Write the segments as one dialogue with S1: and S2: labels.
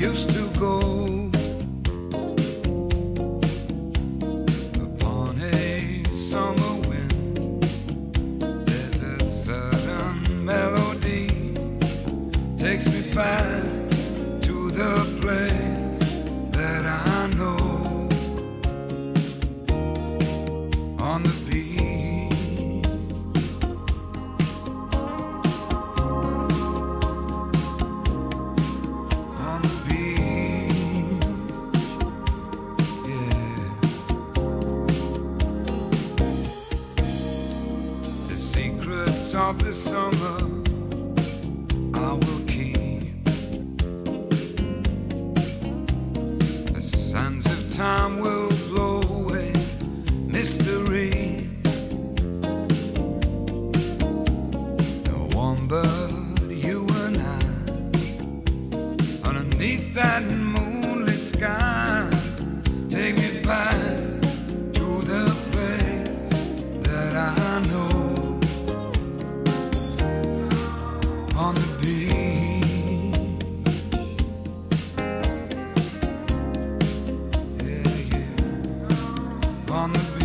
S1: used to go. Of the summer On the be.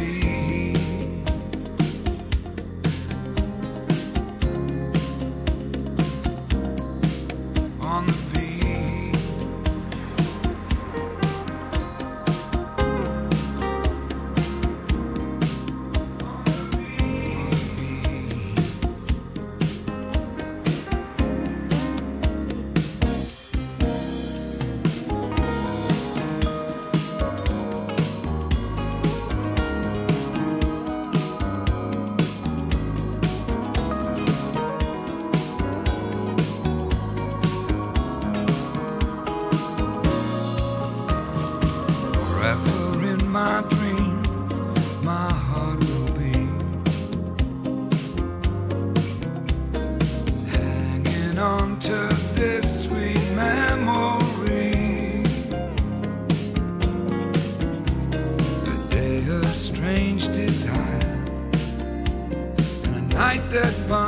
S1: goodbye.